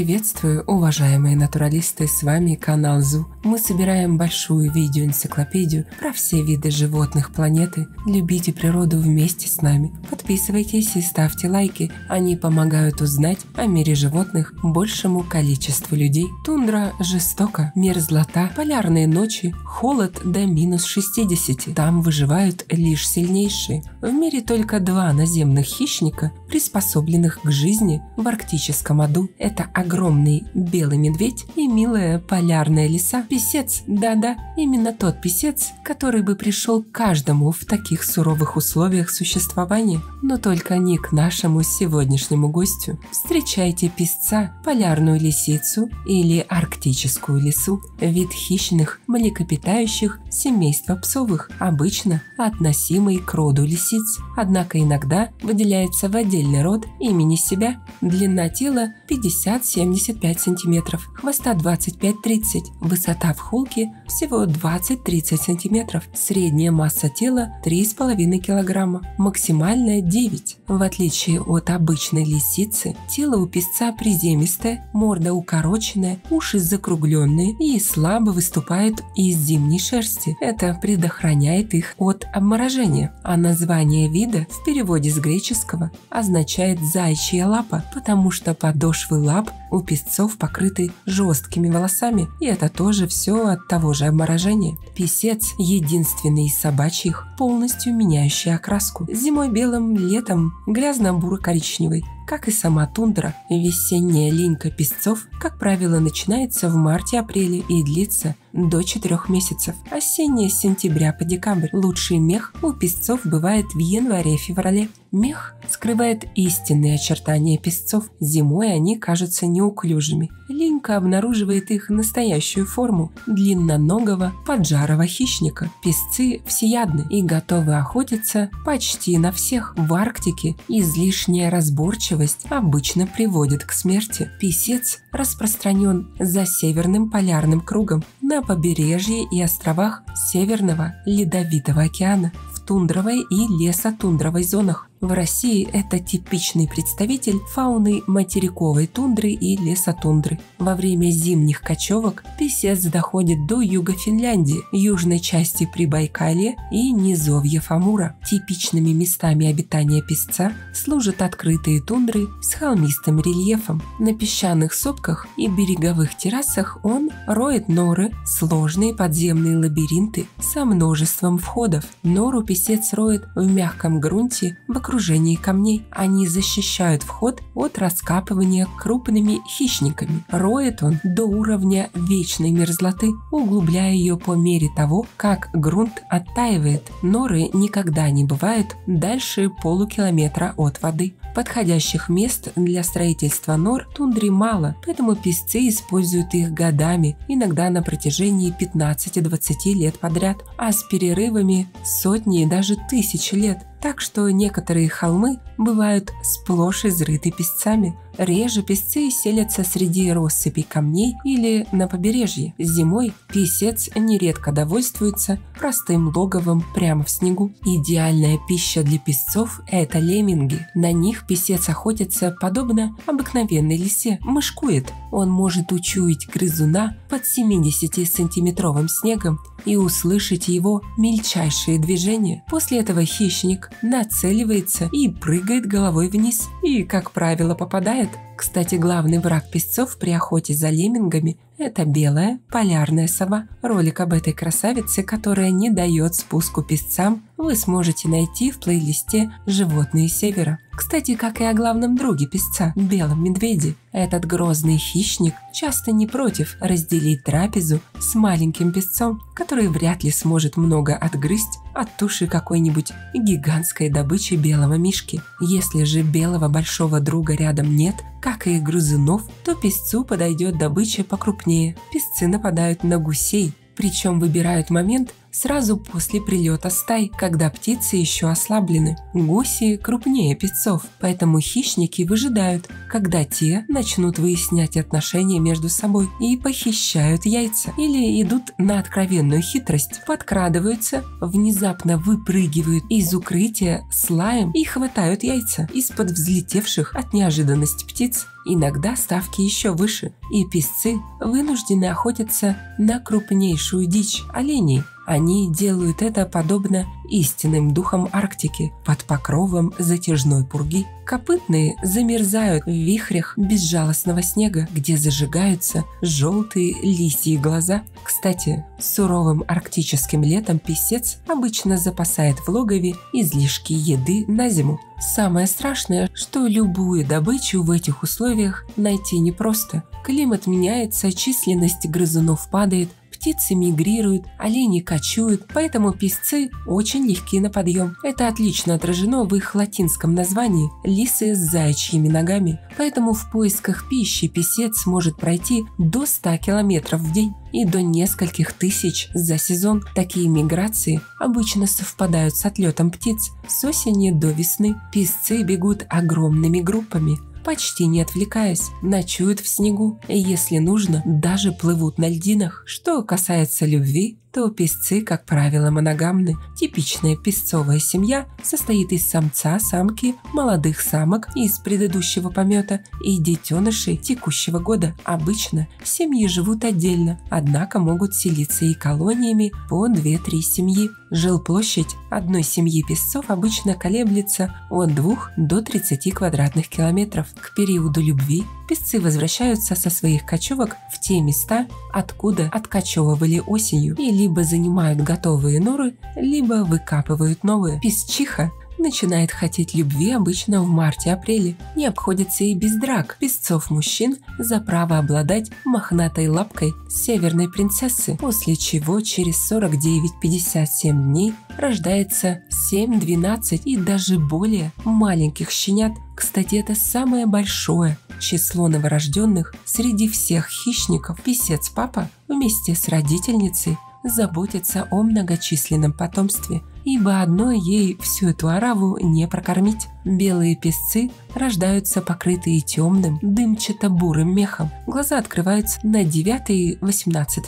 Приветствую, уважаемые натуралисты, с вами канал ЗУ. Мы собираем большую видеоэнциклопедию про все виды животных планеты. Любите природу вместе с нами. Подписывайтесь и ставьте лайки. Они помогают узнать о мире животных большему количеству людей. Тундра жестока, мерзлота, полярные ночи, холод до минус 60. Там выживают лишь сильнейшие. В мире только два наземных хищника, приспособленных к жизни в арктическом аду. Это огромный белый медведь и милая полярная лиса. Песец, да-да, именно тот песец, который бы пришел к каждому в таких суровых условиях существования. Но только не к нашему сегодняшнему гостю. Встречайте песца, полярную лисицу или арктическую лису. Вид хищных, млекопитающих семейства псовых, обычно относимый к роду лисиц. Однако иногда выделяется в отдельный род имени себя. Длина тела 50 75 см, хвоста 25-30, высота в холке всего 20-30 см, средняя масса тела 3,5 кг, максимальная 9. В отличие от обычной лисицы, тело у песца приземистое, морда укороченная, уши закругленные и слабо выступают из зимней шерсти. Это предохраняет их от обморожения. А название вида в переводе с греческого означает «зайчья лапа», потому что подошвы лап у песцов покрыты жесткими волосами, и это тоже все от того же обморожения. Песец – единственный из собачьих, полностью меняющий окраску. Зимой белым, летом грязно-буро-коричневый, как и сама тундра, весенняя линька песцов, как правило, начинается в марте-апреле и длится до 4 месяцев. Осенняя с сентября по декабрь. Лучший мех у песцов бывает в январе-феврале. Мех скрывает истинные очертания песцов. Зимой они кажутся неуклюжими. Линька обнаруживает их настоящую форму – длинноногого поджарого хищника. Песцы всеядны и готовы охотиться почти на всех. В Арктике излишняя разборчивость обычно приводит к смерти. Песец распространен за Северным полярным кругом на побережье и островах Северного Ледовитого океана в тундровой и лесотундровой зонах. В России это типичный представитель фауны материковой тундры и лесотундры. Во время зимних кочевок писец доходит до юга Финляндии, южной части Прибайкалья и низовьев Амура. Типичными местами обитания песца служат открытые тундры с холмистым рельефом. На песчаных сопках и береговых террасах он роет норы, сложные подземные лабиринты со множеством входов. Нору писец роет в мягком грунте вокруг окружении камней. Они защищают вход от раскапывания крупными хищниками. Роет он до уровня вечной мерзлоты, углубляя ее по мере того, как грунт оттаивает. Норы никогда не бывают дальше полукилометра от воды. Подходящих мест для строительства нор тундре мало, поэтому песцы используют их годами, иногда на протяжении 15-20 лет подряд, а с перерывами сотни и даже тысячи лет так что некоторые холмы бывают сплошь изрыты песцами. Реже песцы селятся среди россыпей камней или на побережье. Зимой песец нередко довольствуется простым логовом прямо в снегу. Идеальная пища для песцов – это лемминги. На них песец охотится подобно обыкновенной лисе, мышкует. Он может учуять грызуна под 70-сантиметровым снегом и услышать его мельчайшие движения. После этого хищник нацеливается и прыгает головой вниз, и, как правило, попадает. Кстати, главный враг песцов при охоте за леммингами – это белая полярная сова. Ролик об этой красавице, которая не дает спуску песцам, вы сможете найти в плейлисте «Животные севера». Кстати, как и о главном друге песца – белом медведе. Этот грозный хищник часто не против разделить трапезу с маленьким песцом, который вряд ли сможет много отгрызть от туши какой-нибудь гигантской добычи белого мишки. Если же белого большого друга рядом нет, как и грызунов, то песцу подойдет добыча покрупнее. Песцы нападают на гусей, причем выбирают момент сразу после прилета стай, когда птицы еще ослаблены. Гуси крупнее птицов, поэтому хищники выжидают, когда те начнут выяснять отношения между собой и похищают яйца. Или идут на откровенную хитрость, подкрадываются, внезапно выпрыгивают из укрытия с лаем и хватают яйца из-под взлетевших от неожиданности птиц. Иногда ставки еще выше, и песцы вынуждены охотиться на крупнейшую дичь – оленей. Они делают это подобно истинным духам Арктики под покровом затяжной пурги. Копытные замерзают в вихрях безжалостного снега, где зажигаются желтые лисьи глаза. Кстати, суровым арктическим летом писец обычно запасает в логове излишки еды на зиму. Самое страшное, что любую добычу в этих условиях найти непросто. Климат меняется, численность грызунов падает, птицы мигрируют, олени кочуют, поэтому песцы очень легки на подъем. Это отлично отражено в их латинском названии – лисы с заячьими ногами. Поэтому в поисках пищи песец может пройти до 100 километров в день и до нескольких тысяч за сезон. Такие миграции обычно совпадают с отлетом птиц с осени до весны. Песцы бегут огромными группами, почти не отвлекаясь, ночуют в снегу, и если нужно, даже плывут на льдинах. Что касается любви, то песцы, как правило, моногамны. Типичная песцовая семья состоит из самца, самки, молодых самок из предыдущего помета и детенышей текущего года. Обычно семьи живут отдельно, однако могут селиться и колониями по 2-3 семьи. Жилплощадь одной семьи песцов обычно колеблется от 2 до 30 квадратных километров. К периоду любви песцы возвращаются со своих кочевок в те места, откуда откочевывали осенью, и либо занимают готовые норы, либо выкапывают новые. Песчиха начинает хотеть любви обычно в марте-апреле. Не обходится и без драк песцов мужчин за право обладать мохнатой лапкой северной принцессы, после чего через 49-57 дней рождается 7-12 и даже более маленьких щенят. Кстати, это самое большое число новорожденных среди всех хищников. Писец папа вместе с родительницей заботится о многочисленном потомстве ибо одной ей всю эту ораву не прокормить. Белые песцы рождаются покрытые темным, дымчато-бурым мехом. Глаза открываются на 9-18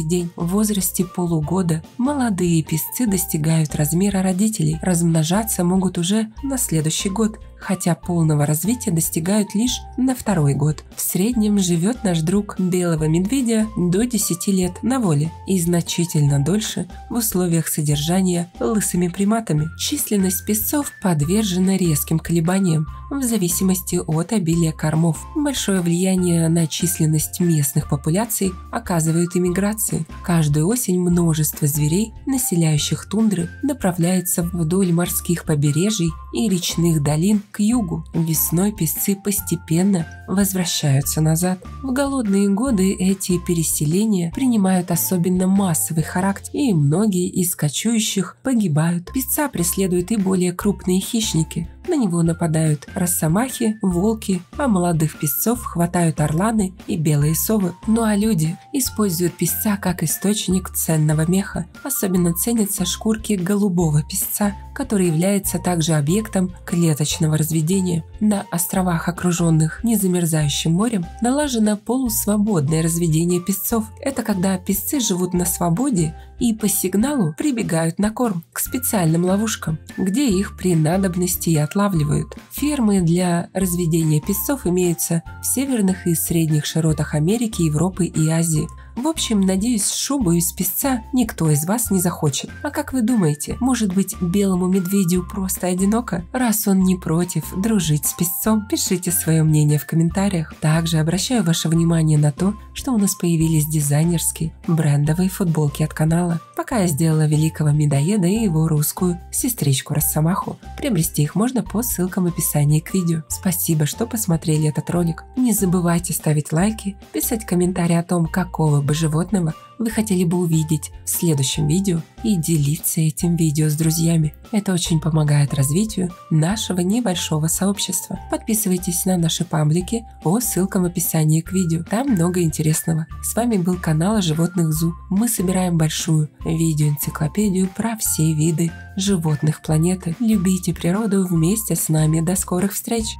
день. В возрасте полугода молодые песцы достигают размера родителей. Размножаться могут уже на следующий год, хотя полного развития достигают лишь на второй год. В среднем живет наш друг белого медведя до 10 лет на воле и значительно дольше в условиях содержания лысыми приматами. Численность песцов подвержена резким колебаниям в зависимости от обилия кормов. Большое влияние на численность местных популяций оказывают иммиграции. Каждую осень множество зверей, населяющих тундры, направляется вдоль морских побережий и речных долин к югу. Весной песцы постепенно возвращаются назад. В голодные годы эти переселения принимают особенно массовый характер, и многие из кочующих погибают. Песца преследуют и более крупные хищники. На него нападают росомахи, волки, а молодых песцов хватают орланы и белые совы. Ну а люди используют песца как источник ценного меха. Особенно ценятся шкурки голубого песца, который является также объектом клеточного разведения. На островах, окруженных незамерзающим морем, налажено полусвободное разведение песцов. Это когда песцы живут на свободе и по сигналу прибегают на корм к специальным ловушкам, где их при надобности и отлавливают. Фермы для разведения песцов имеются в северных и средних широтах Америки, Европы и Азии – в общем, надеюсь, шубу из песца никто из вас не захочет. А как вы думаете, может быть, белому медведю просто одиноко? Раз он не против дружить с песцом, пишите свое мнение в комментариях. Также обращаю ваше внимание на то, что у нас появились дизайнерские брендовые футболки от канала. Пока я сделала великого медоеда и его русскую сестричку Росомаху. Приобрести их можно по ссылкам в описании к видео. Спасибо, что посмотрели этот ролик. Не забывайте ставить лайки, писать комментарии о том, какого бы животного вы хотели бы увидеть в следующем видео и делиться этим видео с друзьями. Это очень помогает развитию нашего небольшого сообщества. Подписывайтесь на наши паблики по ссылкам в описании к видео. Там много интересного. С вами был канал Животных ЗУ. Мы собираем большую видеоэнциклопедию про все виды животных планеты. Любите природу вместе с нами. До скорых встреч!